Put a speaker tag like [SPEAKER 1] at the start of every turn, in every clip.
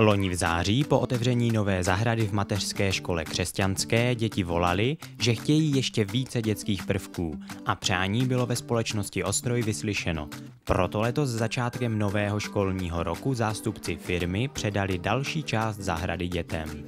[SPEAKER 1] Loni v září po otevření nové zahrady v mateřské škole křesťanské děti volali, že chtějí ještě více dětských prvků a přání bylo ve společnosti Ostroj vyslyšeno. Proto letos s začátkem nového školního roku zástupci firmy předali další část zahrady dětem.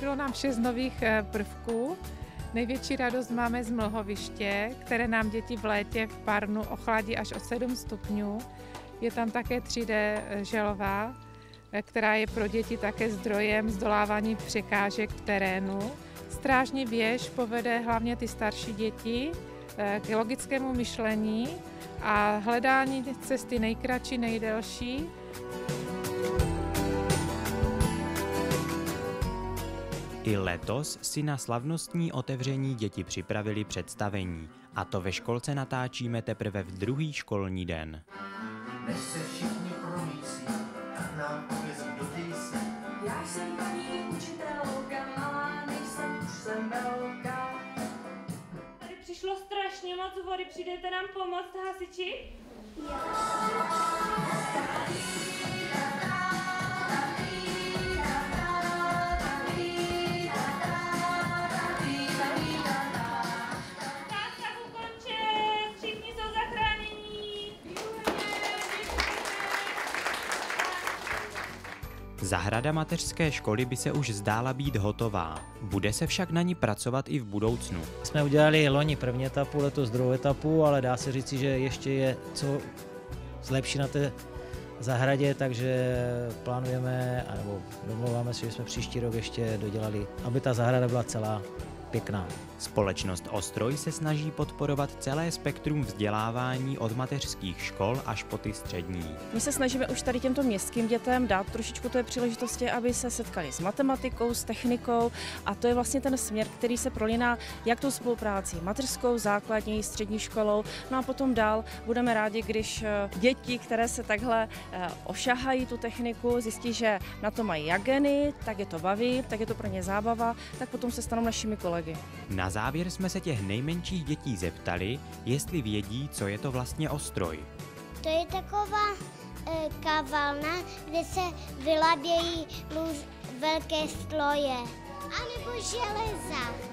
[SPEAKER 2] Přibylo nám šest nových eh, prvků. Největší radost máme z mlhoviště, které nám děti v létě v Parnu ochladí až o 7 stupňů. Je tam také 3D želová, eh, která je pro děti také zdrojem zdolávání překážek v terénu. Strážní věž povede hlavně ty starší děti eh, k logickému myšlení a hledání cesty nejkratší, nejdelší.
[SPEAKER 1] I letos si na slavnostní otevření děti připravili představení, a to ve školce natáčíme teprve v druhý školní den.
[SPEAKER 3] Než se všichni promící, tak nám.
[SPEAKER 4] Já jsem paní učitelka, malá nejsem, už jsem velká.
[SPEAKER 5] Tady přišlo strašně moc vody, přijdete nám pomoct, hasiči? Zástav
[SPEAKER 1] Zahrada mateřské školy by se už zdála být hotová. Bude se však na ní pracovat i v budoucnu.
[SPEAKER 6] Jsme udělali loni první etapu, letos druhou etapu, ale dá se říci, že ještě je co zlepší na té zahradě, takže plánujeme, nebo domlouváme se, že jsme příští rok ještě dodělali, aby ta zahrada byla celá pěkná.
[SPEAKER 1] Společnost Ostroj se snaží podporovat celé spektrum vzdělávání od mateřských škol až po ty střední.
[SPEAKER 7] My se snažíme už tady těmto městským dětem dát trošičku té příležitosti, aby se setkali s matematikou, s technikou a to je vlastně ten směr, který se prolíná jak tou spolupráci mateřskou, základní, střední školou. No a potom dál budeme rádi, když eh, děti, které se takhle eh, ošahají tu techniku, zjistí, že na to mají jak geny, tak je to baví, tak je to pro ně zábava, tak potom se stanou našimi kolegy.
[SPEAKER 1] Na závěr jsme se těch nejmenších dětí zeptali, jestli vědí, co je to vlastně ostroj.
[SPEAKER 8] To je taková e, kavalna, kde se vylabějí velké stroje. A nebo železa.